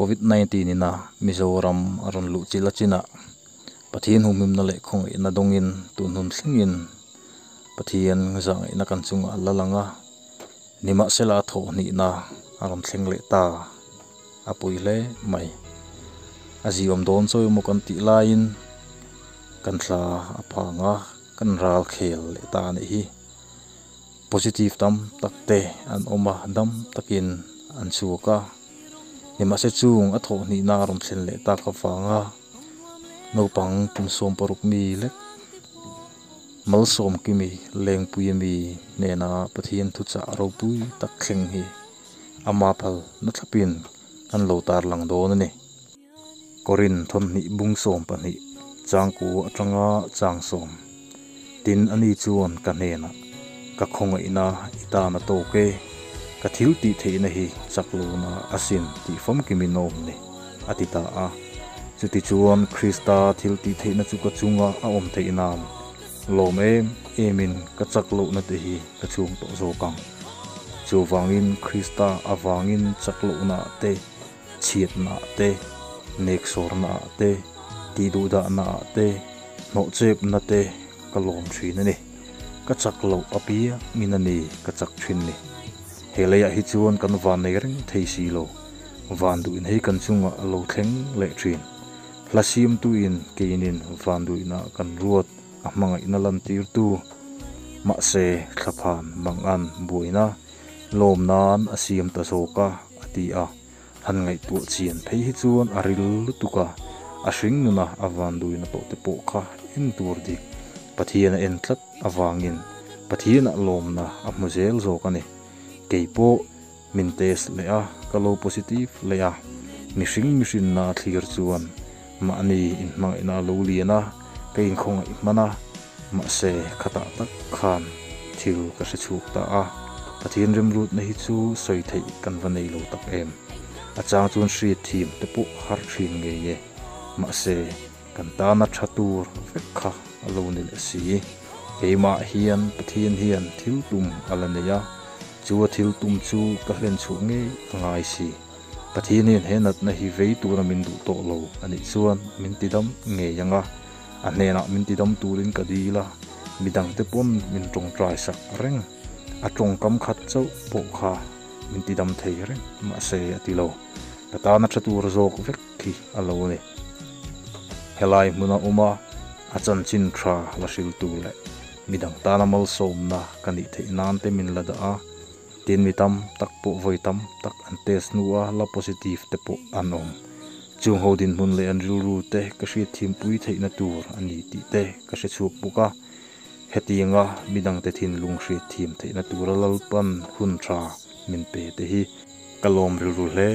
covid-19 ina mizoram aron lu chila china. Pathin humim na le khong ina dongin tunhum thlingin pathian ngazang ina kan chunga lalanga nima sela tho ni na aron thleng le ta. Apui le mai. Aziom don choi mo kan ti lain kan thla apha nga kan ral khel le ta ni hi. Positive tam takte an oma dam takin an chuka nima se chung a tho ni na rom thlen le ta ka fanga no pang tum som paruk mi le mal som ki mi leng pui mi ne na pathian thu cha ro pui tak thleng hi ama phal na thlapin an lo tar lang do na ni korin thon ni bung som pa ni chang ku atanga chang som tin ani chuan ka ne na ka khonga ina ita na to ke ka thil ti theina hi chaklo na asin ti fom ki mi nom ni. Atita a chuti chuan krista thil ti theina chu ka chunga a om theinan lom em, emin ka chaklo na te hi ka chung to zo kang. Chu wangin krista awangin chaklo na te chiat na te nek sor na te ti du da na te no chep na te ka lom thrin ni. Ka chaklo apia minani ka chak thin ni helaya hi chuan kan van nei reng thei si lo van du in hei kan chunga lo thleng le thin hlasim tu in keinin van du ina kan ruat a hmanga ina lan tir tu. Ma se thlaphan mangan buina lom nan asiam ta soka ati a han ngai tu chian phei hi chuan aril tuka a hring nuna avan du ina to te po kha in tur dik pathian en tlat awangin pathian lom na a muzel zo kani keipo, min test le a, kalo positive le a. Mihring mihrin na thlir chuan, ma ani in mang ina lo liana ke in khong i mana ma se khata tak khan thil ka se chuk ta a. Pathian rem rut na hi chu soi thei kan va nei lo tak em. A chang chun sri thim te pu har thin nge ye. Ma se kan ta na thatur vek kha alo ni le si. Keima hian, pathian hian thil tum alaneya chu thil tum chu ka hlen chu nge ngai si pathian in henat na hi vei tu mình min du to lo ani chuan min tidam nge yanga a hne min tidam turin ka dila midang te pon min tong trai sak reng a tong kam khat chau po kha. Min tidam thei reng ma se ati lo ta ta na chatur zok vek ki alo ne helai muna uma a chan chin thra la shil tu le midang ta na mal som na kani thei nan te min la da a tin mi tam tak po voi tam tak an tes nuwa la positive te po anom. Chung hodin mun le an ril ru te ka shi thim pui thei na tur ani ti te ka shi chu puka hetianga midang te thin lung shi thim thei na tur lal pan hun tha min pe te hi. Kalom ril ru le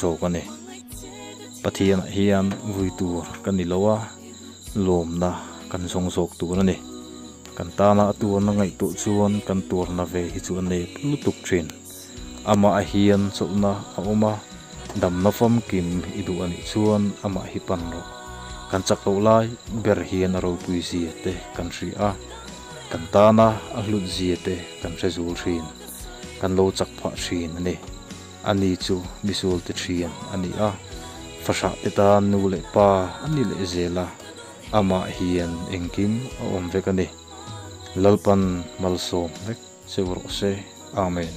zo ka ne. Pathian hian vui tur kan ni lowa lom na kan song sok tur ani kan ta na atu na ngai tu chuan, kan tur na ve hi chu ne lutuk thin ama a hian chu na a oma dam na fam kim idu ani chuan, ama hi pan ro. Kan chak lo lai, ber hian ro pui si te kan ri a. Kan ta na a hlut zi te kan re zul thin kan lo chak pha thin ani. Ani chu misul te thin ani a. Fasha te ta nu le pa, ani le zela. Ama hian engkim a om ve ka ni lalpan malsom vek chewro se amen.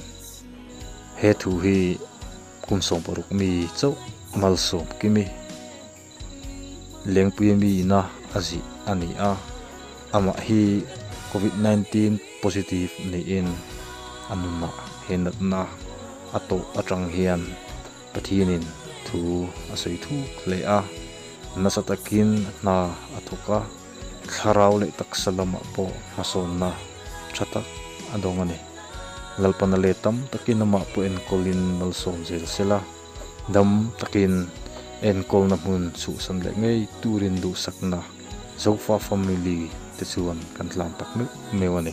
He thu hi kum som paruk mi chau malsom kimi. Leng pui mi na azi ani a. Ama hi covid 19 positive ni in. Anuna henat na ato atang hian pathinin thu asoi thu le a. Nasatakin na athoka tharau le tak salama po mason na thata adong ani lalpana le tam takin ama po en kolin malsom zel sela dam takin en kol na mun su san le ngei turin du sakna. Zofa family te chuan kan tlan tak nu mewani.